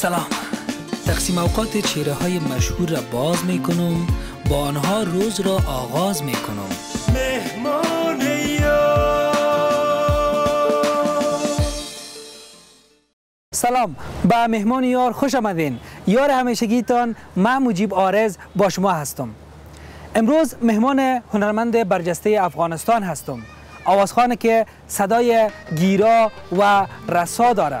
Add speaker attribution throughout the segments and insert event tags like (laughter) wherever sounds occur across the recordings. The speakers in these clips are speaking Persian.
Speaker 1: سلام. تقسیم اوقات چهره های مشهور را باز می کنم با آنها روز را آغاز می کنم مهمان سلام به مهمان یار خوش آمدین. یار همیشگیتان من مجیب آرز با شما هستم. امروز مهمان هنرمند برجسته افغانستان هستم. آوازخانه که صدای گیرا و رسا داره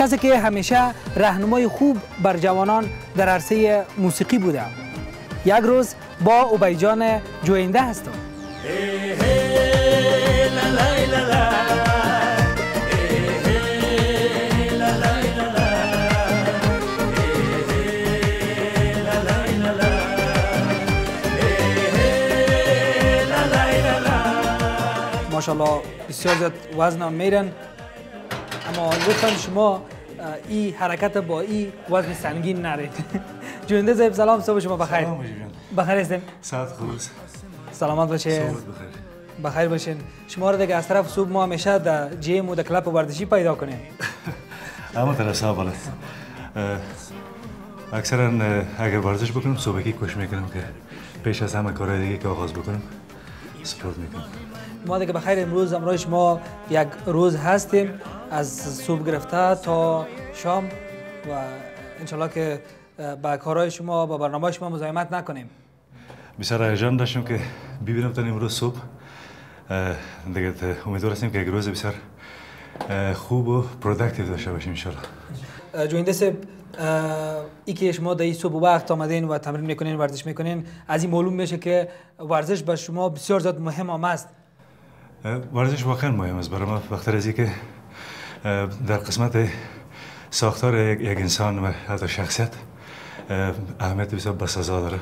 Speaker 1: کسی که همیشه رهنمای خوب بر جوانان در عرصه موسیقی بوده. یک روز با اوبیجان جوینده هستم. ماشاءالله بسیار زیاد وزن میرن. لطفا شما این حرکت با این وزن سنگین نرید (laughs) جونده زیب سلام صبح شما بخیر.
Speaker 2: سلام
Speaker 1: بخیر هستین
Speaker 2: ساعت خوب
Speaker 1: سلامت باشین.
Speaker 2: بخیر.
Speaker 1: بخیر باشین. شما رو دیگه از طرف صبح ما همیشه در جیم و در کلاب ورزشی پیدا کنیم (laughs)
Speaker 2: اما طرف بالا اکثرا اگر ورزش بکنم صبحی کش می‌کنم که پیش از همه کارهای دیگه که آغاز بکنم سپورت می‌کنم.
Speaker 1: ما دیگه بخیر امروز امروز شما یک روز هستیم. از صبح گرفته تا شام و انشالله که با کارهای شما با برنامه شما مزاحمت نکنیم.
Speaker 2: بسیار هیجان داشتم که ببینم تا امروز صبح. دیگه امیدوار هستیم که یک روز بسیار خوب و productive داشته باشیم انشالله.
Speaker 1: جوینده سب ای که شما در این صبح وقت آمدین و تمرین می‌کنین ورزش می‌کنین از این معلوم میشه که ورزش به شما بسیار زیاد مهم هم است
Speaker 2: ورزش واقعا مهم است. برای ما وقتی از که در قسمت ساختار یک انسان و حتی شخصیت اهمیت بسیار بسازا داره.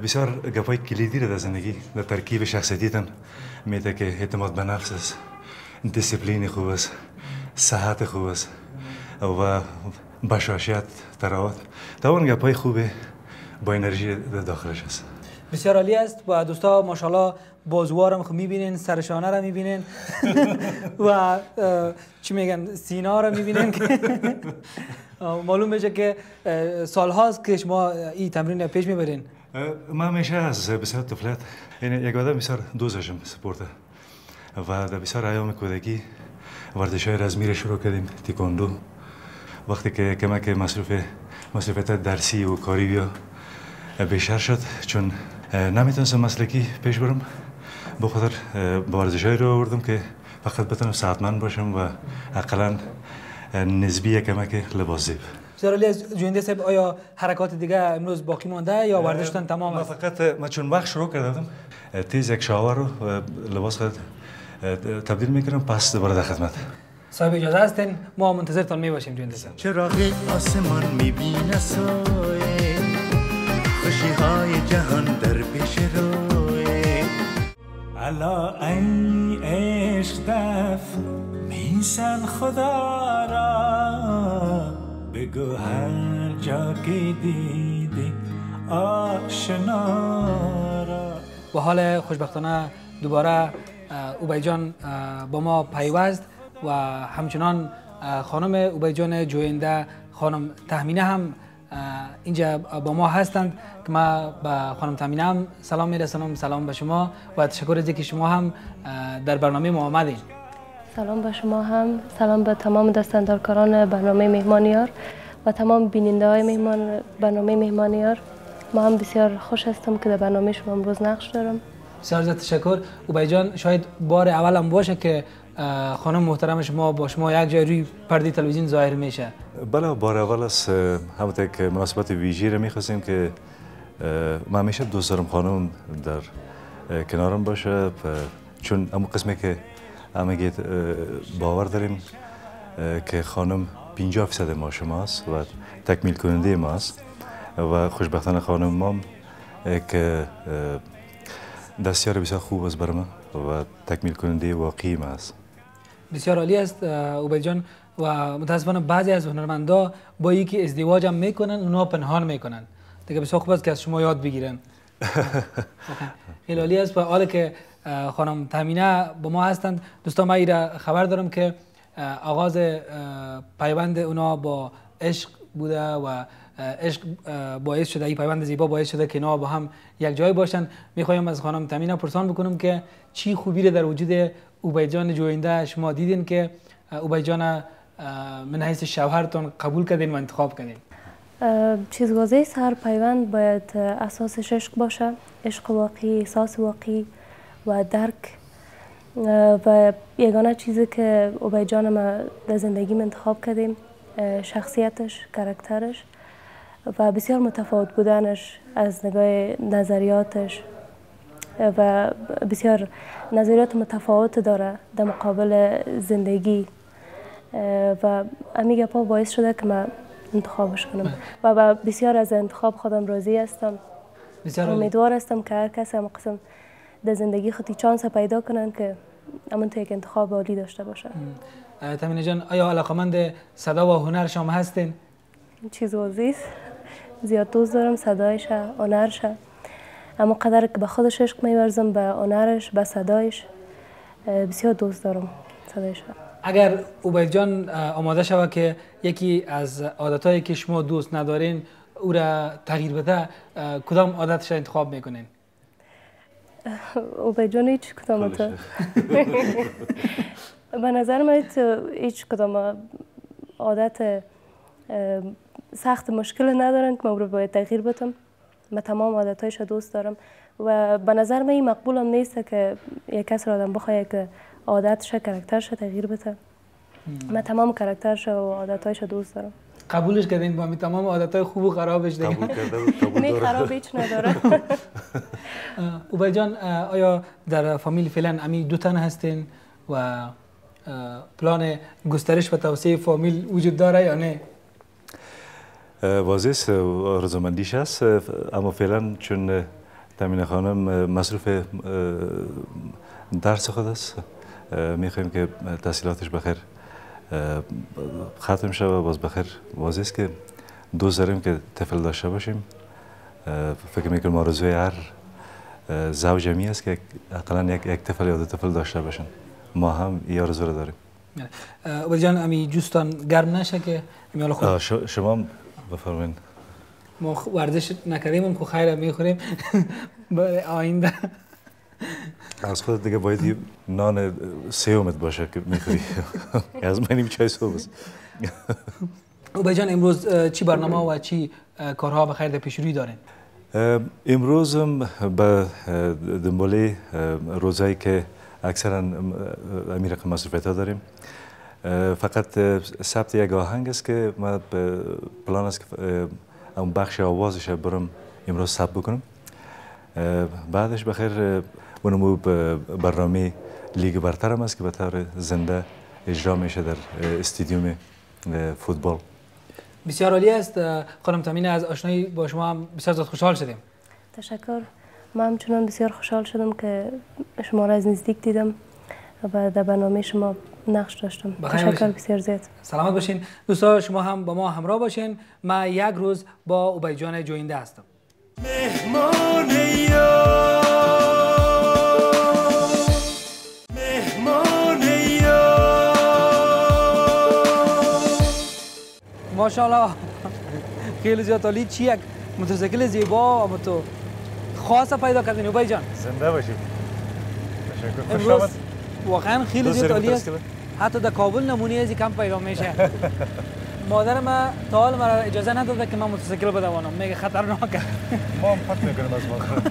Speaker 2: بسیار گپای کلیدی در زندگی در ترکیب شخصیتیتان میده که اعتماد به نفس است دیسیپلین خوب است صحت خوب است و بشاشیت تراوت تا گپای خوبه با انرژی داخلش است.
Speaker 1: بسیار عالی است. و دوستا ماشاءالله بازوارم خو می‌بینین سرشانه را می‌بینین. (laughs) و چی میگن؟ سینا را می‌بینین که (laughs) معلوم بشه که سال هاست که شما این تمرین پیش می‌برین.
Speaker 2: ما همیشه از بسیار طفلت یعنی یک آدم بسیار دوستشم سپورت و در بسیار ایام کودکی ورزش های رزمی شروع کردیم تیکوندو وقتی که کمک مصروف مصروفیت درسی و کاری بیا بیشتر شد چون نمی‌تونستم مسلکی پیش برم. بخاطر ورزش های رو آوردم که فقط بتونم ساعتمند باشم و اقلا نسبی کمک لباس زیب.
Speaker 1: بسیار علی از جوینده صاحب آیا حرکات دیگه امروز باقی مانده؟ یا ورزشتان تمام است؟
Speaker 2: فقط ما چون وقت شروع کردم تیز یک شاور رو لباس خود تبدیل می‌کنم پس دوباره در خدمت.
Speaker 1: صاحب اجازه هستین؟ ما منتظرتان می باشیم جوینده صاحب.
Speaker 3: چراغ آسمان می‌بینه سایه؟ خوشی های جهان در پیش روی
Speaker 4: الا ای عشق دف میسن خدا را بگو هر جا که دیدی آشنا را.
Speaker 1: با حال خوشبختانه دوباره اوبای جان با ما پیوست و همچنان خانم اوبای جان جوینده خانم تهمینه هم اینجا با ما هستند که ما به خانم تامینه هم سلام میرسانم سلام به شما و تشکر از که شما هم در برنامه ما آمدین.
Speaker 5: سلام به شما هم سلام به تمام دستندارکاران برنامه مهمانیار و تمام بیننده های مهمان برنامه مهمانیار ما هم بسیار خوش هستم که در برنامه شما امروز نقش دارم.
Speaker 1: بسیار زیاد تشکر. اوبای جان شاید بار اول هم باشه که خانم محترم شما با شما یک جای روی پرده تلویزیون ظاهر میشه.
Speaker 2: بله بار اول است همونطور که مناسبت ویژی رو می‌خواستیم که ما همیشه دوست دارم خانم در کنارم باشه چون اما قسمی که همه باور داریم که خانم 50 فیصد ما شماست و تکمیل کننده ماست و خوشبختانه خانم ما که دستیار بسیار خوب است برای و تکمیل کننده واقعی ما
Speaker 1: بسیار عالی است اوبید جان. و متاسفانه بعضی از هنرمندا با یکی ازدواج هم می‌کنن اونا پنهان می‌کنن. دیگه بسیار خوب است که از شما یاد بگیرن. (laughs) خیلی عالی است. و حالا که خانم تامینه با ما هستند دوستان ما ایره خبر دارم که آغاز پیوند اونا با عشق بوده و عشق باعث شده این پیوند زیبا باعث شده که اینا با هم یک جای باشن. می‌خوایم از خانم تمینا پرسان بکنم که چی خوبی در وجود اوبیجان جوینده شما دیدین که اوبیجان من حیث شوهرتون قبول کردین و انتخاب کردین
Speaker 5: چیزگازه سر پیوند باید اساسش عشق باشه عشق واقعی احساس واقعی و درک و یگانه چیزی که اوبای جان ما در زندگی انتخاب کردیم شخصیتش کرکترش و بسیار متفاوت بودنش از نگاه نظریاتش و بسیار نظریات متفاوت داره در مقابل زندگی. و امی گپا باعث شده که من انتخابش کنم. و بسیار از انتخاب خودم راضی هستم. امیدوار هستم که هر کسی هم قسم در زندگی خودی چانس پیدا کنن که امن تو یک انتخاب عالی داشته باشه.
Speaker 1: تامینه جان آیا علاقمند صدا و هنر شما هستین؟
Speaker 5: چیز عزیز زیاد دوست دارم صدایش هنرش اما قدر که به خودش عشق میورزم به هنرش به صدایش. بسیار دوست دارم صدایش
Speaker 1: اگر اوبید جان آماده شود که یکی از عادتهایی که شما دوست ندارین او را تغییر بده کدام عادتش انتخاب می‌کنین؟
Speaker 5: اوبید جان هیچ کدام تو. (laughs) به نظر من هیچ کدام عادت سخت مشکل ندارن که من رو باید تغییر بدم. من تمام عادتهایش دوست دارم. و به نظر من این مقبول هم نیست که یک کس را آدم بخواه که عادتش کرکترش تغییر بده. من تمام کرکترش و عادتهایش دوست دارم.
Speaker 1: قبولش کردین با می تمام عادتهای خوب و خرابش دیگه.
Speaker 2: قبول کرده
Speaker 5: نه خراب هیچ نداره. (laughs)
Speaker 1: اوبای جان آیا در فامیل فعلا امی دو تن هستین و پلان گسترش و توسعه فامیل وجود داره یا نه؟
Speaker 2: واضح است آرزومندیش هست اما فعلا چون تامین خانم مصروف درس خود است. می‌خوایم که تحصیلاتش بخیر. ختم شد و باز بخیر. واضح است که دوست داریم که طفل داشته باشیم. فکر می‌کنم آرزوی هر زوج می است که اقلا یک, یک طفل یا دو طفل داشته باشن. ما هم این آرزو رو داریم.
Speaker 1: اوبر جان امی جوستان گرم نشه که
Speaker 2: شما بفرمایید.
Speaker 1: ما ورزش نکردیم هم خیر می‌خوریم. (laughs) برای آینده.
Speaker 2: از خود دیگه باید نان سیومت باشه که می‌خوری. (laughs) از من نیم چای صبح است
Speaker 1: اوبای جان امروز چی برنامه و چی کارها به خیر در پیش روی دارین؟
Speaker 2: امروز هم به دنباله روزایی که اکثرا امیر رقم مصروفیت ها داریم. فقط ثبت یک آهنگ است که ما پلان است که اون بخش آوازش برم امروز ثبت بکنم بعدش بخیر اونمو برنامه لیگ برتر هم است که به طور زنده اجرا میشه در استادیوم فوتبال
Speaker 1: بسیار عالی است خانم تامین از آشنایی با شما هم بسیار زیاد خوشحال شدیم
Speaker 5: تشکر ما همچنان بسیار خوشحال شدم که شما را از نزدیک دیدم و در برنامه شما نقش داشتم. تشکر بسیار زیاد.
Speaker 1: سلامت باشین. دوستا شما هم با ما همراه باشین. ما یک روز با اوبیجان جوینده هستم.
Speaker 3: مهمان
Speaker 1: ماشاءالله. خیلی زیاد عالی. چی یک موتورسیکل زیبا و تو خاصه پیدا کردین اوبای جان
Speaker 2: زنده باشید. تشکر.
Speaker 1: امروز واقعا خیلی زیاد عالی است. حتی در کابل نمونه ازی کم پیدا میشه. مادر ما تا حال مرا اجازه نداده که من موتورسیکل بدوانم. میگه خطرناکه
Speaker 2: ما هم پت می‌کنیم از مادر.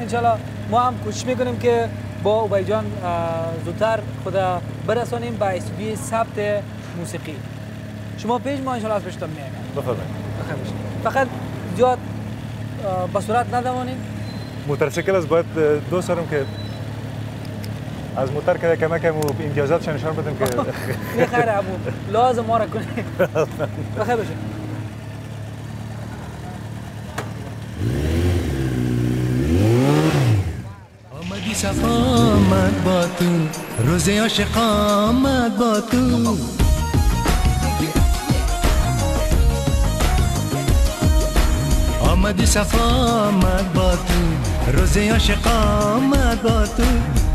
Speaker 1: انشالله ما هم کوشش می‌کنیم که با اوبای جان زودتر خدا برسانیم به استودیوی ثبت موسیقی. شما پیش ما انشالله از پشتم میایم
Speaker 2: بفرمایید.
Speaker 1: فقط زیاد به صورت ندوانیم.
Speaker 2: موتورسیکل از باید دوست دارم که از موتر که کم کم امتیازاتش نشان بدم که (laughs)
Speaker 1: نه خیر ابو لازم ما را کنی (laughs) بخیر باشه.
Speaker 3: آمدی صفا آمد با تو. روز عاشق آمد با تو. آمدی صفا آمد با تو. روز عاشق آمد با تو.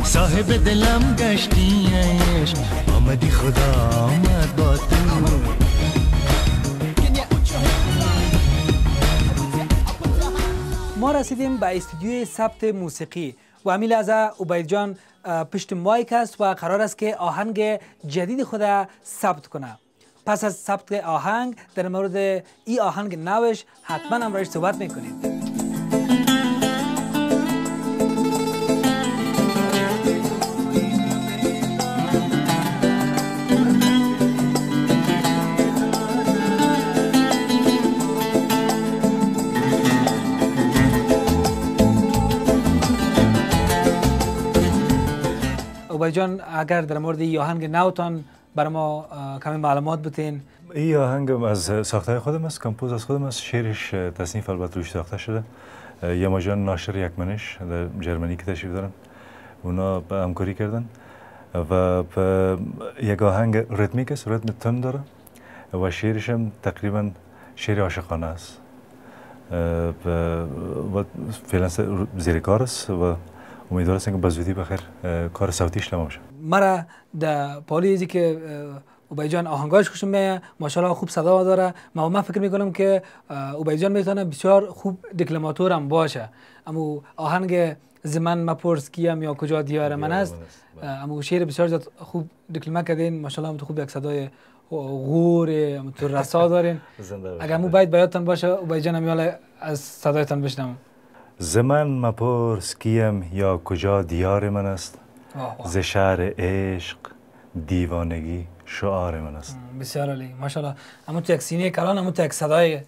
Speaker 3: صاحب دلم گشتی عشق. آمدی خدا آمد با تو.
Speaker 1: ما رسیدیم به استودیوی ثبت موسیقی و همین لحظه عبید جان پشت مایک است و قرار است که آهنگ جدید خود ثبت کنه. پس از ثبت آهنگ در مورد این آهنگ نوش حتما امروز صحبت می‌کنیم. عبید جان اگر در مورد این آهنگ نوتان برای ما کمی معلومات بتین.
Speaker 2: این آهنگ از ساخته خودم است کمپوز از خودم است. شعرش تصنیف البته روش ساخته شده. یما جان ناشر یکمنش در جرمنی که تشریف دارن. اونا همکاری کردن. و یک آهنگ ریتمیک است ریتم تند داره. و شعرش هم تقریبا شعر عاشقانه است. و فعلا زیر کار است. و امیدوار هستم که به زودی بخیر کار صوتیش تمام شه.
Speaker 1: مرا در پالی ایزی که اه، عبید جان آهنگاش خوشم میاد ماشاءالله خوب صدا داره. ما من فکر می‌کنم که اه، عبید جان می‌تونه بسیار خوب دکلماتور هم باشه. اما آهنگ زمن مپرس کیم یا کجا دیار من است. اه، اما شعر بسیار زیاد خوب دکلمه کردین. ماشاءالله تو خوب یک صدای غور تو رسا دارین. (laughs) اگر مو باید بیاتان باشه عبید جان هم از صدایتان بشنم
Speaker 2: زمن مپرس کیم یا کجا دیار من است. ز شهر عشق دیوانگی شعار من است.
Speaker 1: بسیار عالی. ماشاءالله. اما تو یک سینه کلان اما تو یک صدای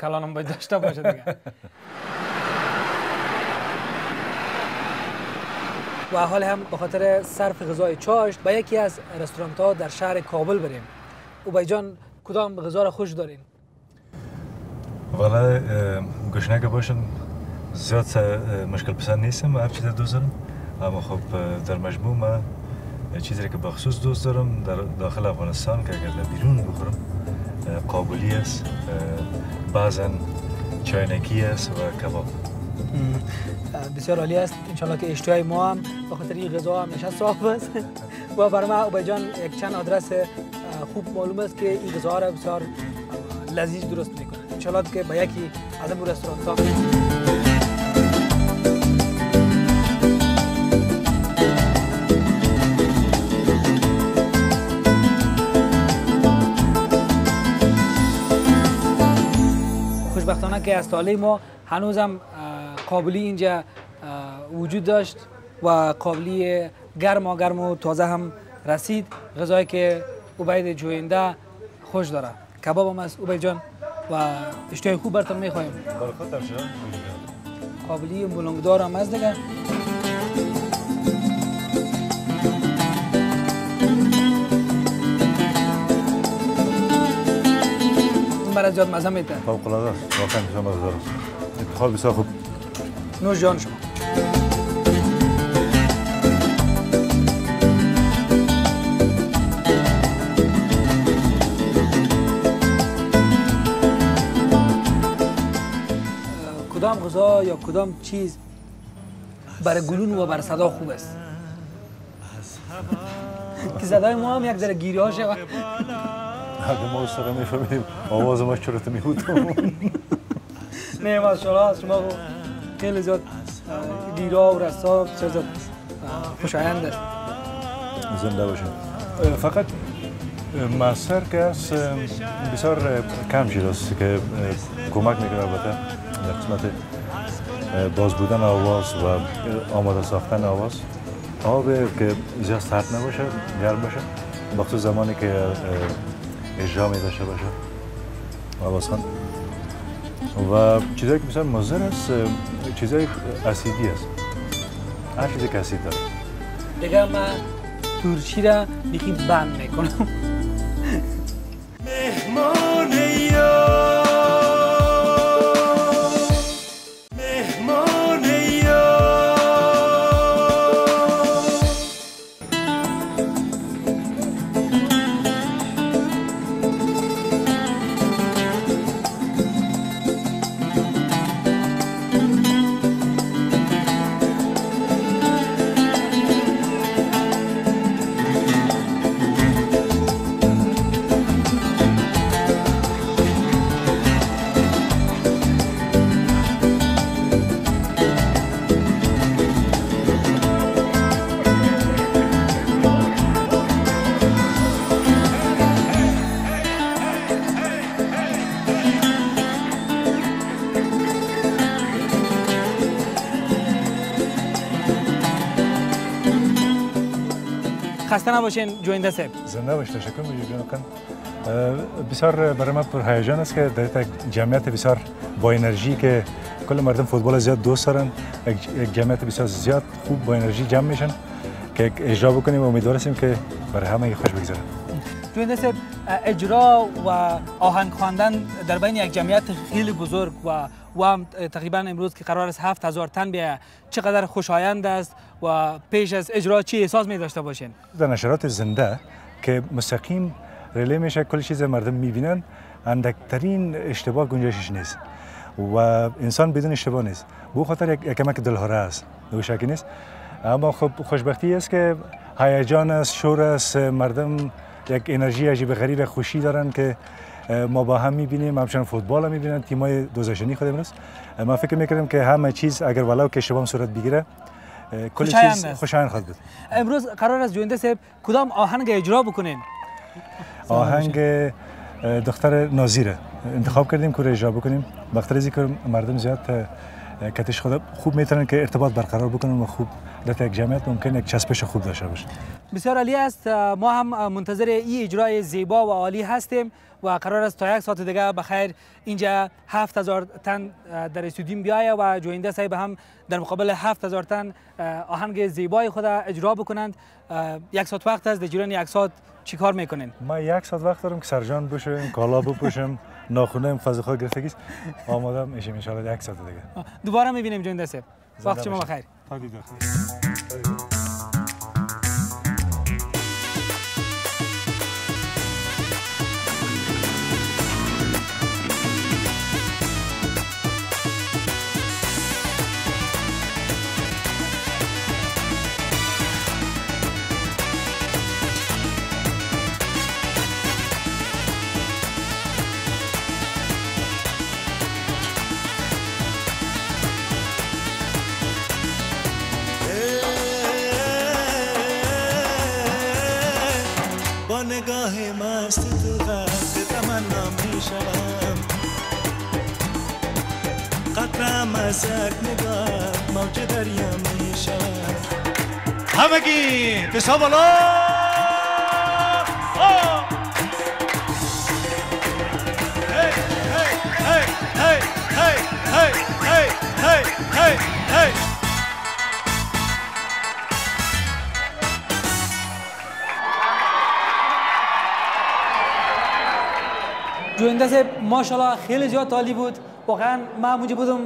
Speaker 1: کلان هم باید داشته باشه دیگه. (laughs) و حال هم به خاطر صرف غذای چاشت به یکی از رستوران ها در شهر کابل بریم. او جان کدام غذا را خوش دارین؟
Speaker 2: والا گشنه که باشم زیاد مشکل پسند نیستم هر چیز دوست دارم اما خب در مجموع من چیزی که بخصوص دوست دارم در داخل افغانستان که اگر در بیرون بخورم قابلی است بعضا چاینکی است و کباب
Speaker 1: بسیار عالی است انشالله که اشتهای ما هم به خاطر این غذا همیشه صاف است و برای ما اوبای جان یک چند آدرس خوب معلوم است که این غذا را بسیار لذیذ درست می‌کنه انشالله که به یکی از این رستوران که از تاله ما هنوزم قابلی اینجا وجود داشت و قابلی گرم و گرم و تازه هم رسید. غذایی که عبید جوینده خوش داره. کباب هم است عبید جان و اشتهای خوب برتون می‌خوایم. قابلی ملنگدار هم است دیگه. برای زیاد مزه میده.
Speaker 2: فوق العاده است واقعا بسیار مزهدار است انتخاب بسیار خوب.
Speaker 1: نوش جان شما. کدام غذا یا کدام چیز برای گلون و بر صدا خوب است؟ (laughs) که صدای ما هم یک ذره گیری ها شود.
Speaker 2: اگه ما سر می‌فهمیم آواز ما چرا تو
Speaker 1: نه ماشاءالله از شما خیلی زیاد گیرا و رسا زیاد اه، خوشایند است
Speaker 2: زنده باشین فقط مستر که است بسیار کم چیز است که کمک می‌کنه البته در قسمت باز بودن آواز و آماده ساختن آواز آب که زیاد سرد نباشه گرم باشه بخصوص زمانی که اجرا می داشته باشه خان. و چیزایی که بسیار مضر است چیزای اسیدی است. هر چیزی که اسید داره.
Speaker 1: دیگه من تورچی را بیخی بند می‌کنم. خسته نباشین جوینده سب
Speaker 2: زنده باش تشکر جان کن. بسیار برای من پر هیجان است که در یک جمعیت بسیار با انرژی که کل مردم فوتبال زیاد دوست دارن یک جمعیت بسیار زیاد خوب با انرژی جمع میشن که اجرا بکنیم. و امیدوار هستیم که برای همه خوش بگذره.
Speaker 1: جوینده اجرا و آهنگ خواندن در بین یک جمعیت خیلی بزرگ و و هم تقریبا امروز که قرار است هزار تن بیه چقدر خوشایند است و پیش از اجرا چی احساس می داشته باشین؟
Speaker 2: در نشرات زنده که مستقیم ریلی میشه کل چیز مردم می‌بینن. اندکترین اشتباه گنجایشش نیست و انسان بدون اشتباه نیست. بو خاطر یک کمک دلهاره است. دو شکی نیست. اما خب خوشبختی است که هیجان است شور است. مردم یک انرژی عجیب غریب خوشی دارن که ما با هم می‌بینیم همچنان فوتبال هم می‌بینن تیمای دوزاشنی خود امروز ما فکر می‌کردم که همه چیز اگر ولو که شبام صورت بگیره کل چیز. خوشایند خواهد بود.
Speaker 1: امروز قرار است جوینده سب کدام آهنگ اجرا بکنین؟ (laughs)
Speaker 2: آهنگ دختر نازیره انتخاب کردیم که اجرا بکنیم. بخاطر اینکه مردم زیاد کتش خود خوب می‌تونن که ارتباط برقرار بکنن و خوب در یک جمعیت ممکن یک چسبش خوب داشته باشه.
Speaker 1: بسیار عالی است. ما هم منتظر این اجرای زیبا و عالی هستیم و قرار است تا یک ساعت دیگه بخیر اینجا هفت هزار تن در استودیوم بیایه و جوینده صاحب هم در مقابل هفت هزار تن آهنگ زیبای خود اجرا بکنند. یک ساعت وقت است. در جریان یک ساعت چیکار می‌کنین؟
Speaker 2: ما یک ساعت وقت دارم که سرجان بشویم کالا بپوشم ناخونه فضا گرفتگی است آماده میشیم ان یک ساعت دیگه.
Speaker 1: دوباره می‌بینیم جوینده صاحب وقت شما. بخیر.
Speaker 2: تا دیدار.
Speaker 3: निगाह मस्त तुगास तमन्ना में कतरा मसक निगाह मौज दरिया में शबाब हमकी पिसो तो बोलो। Hey!
Speaker 1: جوینده صاحب ماشاءالله خیلی زیاد عالی بود. واقعا من اونجا بودم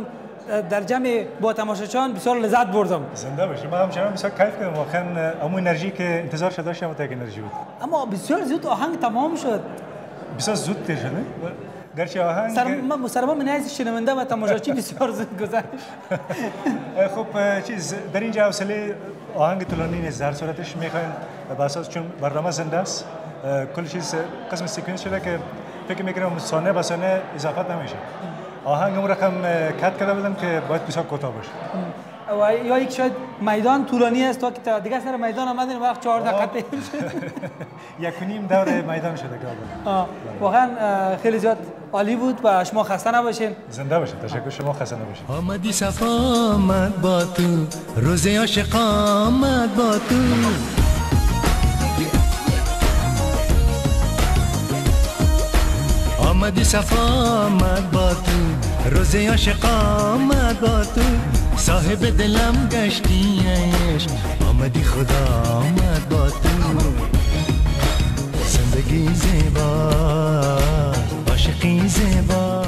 Speaker 1: در جمع با تماشاچان بسیار لذت بردم.
Speaker 2: زنده باشی. ما همچنان بسیار کیف کردم. واقعا امو انرژی که انتظار شده داشتم تا انرژی بود.
Speaker 1: اما بسیار زود آهنگ تمام شد.
Speaker 2: بسیار زود تیر شده گرچه آهنگ
Speaker 1: سر من سرما من از شنونده و تماشاچی بسیار زود گذشت.
Speaker 2: خب چیز در اینجا حوصله آهنگ طولانی نیست. در صورتش می‌خواین به اساس چون برنامه زنده است. کل چیز قسم سیکونس شده که فکر می‌کنم ثانیه به ثانیه اضافت نمیشه. آهنگ اون رقم کت کرده بودم که باید بسیار کوتاه باشه.
Speaker 1: و یا یک شاید میدان طولانی است تا که تا دیگه سر میدان آمدین وقت چهار دقیقه طی شد
Speaker 2: یک و نیم دور میدان شده که
Speaker 1: واقعا خیلی زیاد عالی بود و شما خسته نباشین.
Speaker 2: زنده باشید تشکر شما خسته نباشید
Speaker 3: آمدی صفا آمد با تو. روز عاشق آمد با تو. آمدی صفا آمد با تو. روز عاشق آمد با تو. صاحب دلم گشتی عشق. آمدی خدا آمد با تو. زندگی زیبا عاشقی زیبا.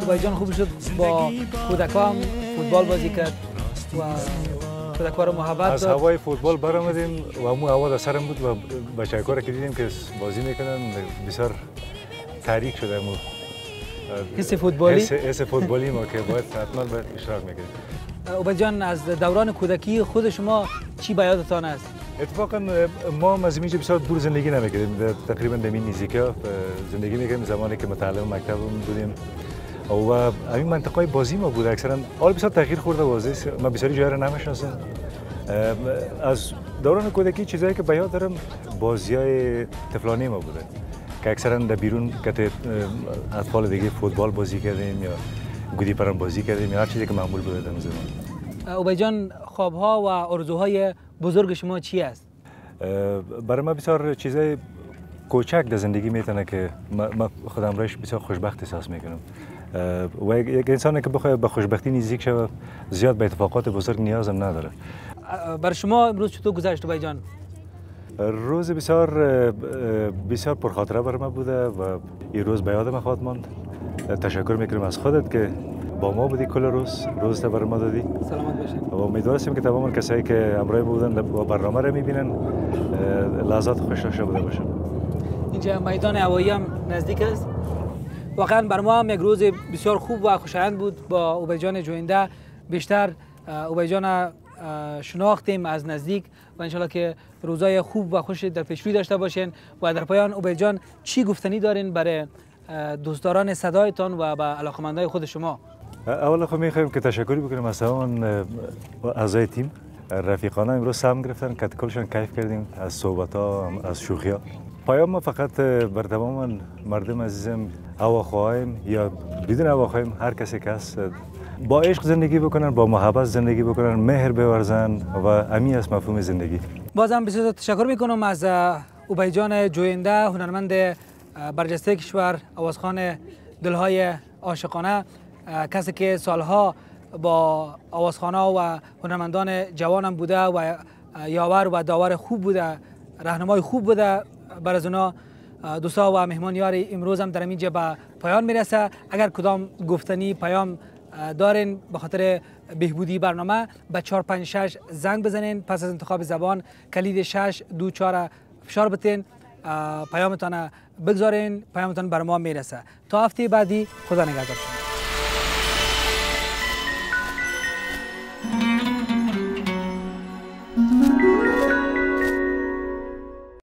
Speaker 1: دوبای جان خوب شد با کودکا هم فوتبال بازی کرد و کودکا رو محبت
Speaker 2: از هوای فوتبال برآمدیم و امو هوا در سرم بود و بچه که دیدیم که بازی می‌کنن. بسیار تحریک شده امو
Speaker 1: حس فوتبالی؟
Speaker 2: حس, حس فوتبالی ما که باید حتما باید اشتراک می‌کنیم
Speaker 1: اوبای جان از دوران کودکی خود شما چی به یادتان است؟
Speaker 2: اتفاقا ما از اینجا بسیار دور زندگی نمی‌کردیم. تقریبا در این نزدیکا زندگی می‌کردیم. زمانی که متعلم مکتب بودیم. و این منطقه بازی ما بود. اکثرا حال بسیار تغییر خورده بازی ما بسیاری جای رو نمی‌شناسم. از دوران کودکی چیزایی که به یاد دارم بازی های طفلانی ما بوده. که اکثرا در بیرون که اطفال دیگه فوتبال بازی کردیم یا گودی پران بازی کردیم یا هر چیزی که معمول بوده در زمان.
Speaker 1: اوبای جان خوابها و آرزوهای بزرگ شما چی است؟
Speaker 2: برای ما بسیار چیزای کوچک در زندگی می‌تونه که ما خودم رایش بسیار خوشبخت احساس می‌کنم. و یک انسانی که بخواد به خوشبختی نزدیک شود زیاد به اتفاقات بزرگ نیازم نداره.
Speaker 1: بر شما امروز چطور گذشت بای جان
Speaker 2: روز بسیار بسیار پرخاطره بر ما بوده و این روز به یادم خواهد ماند. تشکر می‌کنم از خودت که با ما بودی کل روز. روز بر ما دادی.
Speaker 1: سلامت باشین. و
Speaker 2: امیدوارم که تمام کسایی که امروز بودن و برنامه رو می‌بینن لحظات خوش بوده باشن.
Speaker 1: اینجا میدان هوایی هم نزدیک است. واقعا بر ما هم یک روز بسیار خوب و خوشایند بود. با اوبیجان جوینده بیشتر اوبیجان شناختیم از نزدیک و انشالله که روزای خوب و خوش در پیشروی داشته باشین و در پایان اوبیجان چی گفتنی دارین برای دوستداران صدایتان و به علاقمندای خود شما؟
Speaker 2: اول خب می‌خوایم که تشکری بکنیم از تمام اعضای تیم. رفیقانه امروز سم گرفتن که کلشان کیف کردیم از صحبت ها از شوخی ها. پایان ما فقط بر تمام مردم عزیزم خواهیم یا بدون خواهیم هر کسی هست با عشق زندگی بکنن با محبت زندگی بکنن مهر بورزن و امی است مفهوم زندگی.
Speaker 1: بازم بسیار تشکر می‌کنم از اوبیجان جوینده هنرمند برجسته کشور آوازخان دلهای عاشقانه کسی که سالها با آوازخانه و هنرمندان جوانم بوده و یاور و داور خوب بوده راهنمای خوب بوده بر از اونا دوستا و مهمان یار امروز هم در اینجا به پایان می‌رسه. اگر کدام گفتنی پیام دارین به خاطر بهبودی برنامه به 456 زنگ بزنین. پس از انتخاب زبان کلید 6 دو 4 فشار بتین. پیامتان بگذارین. پیامتان بر ما می‌رسه. تا هفته بعدی خدا نگهدار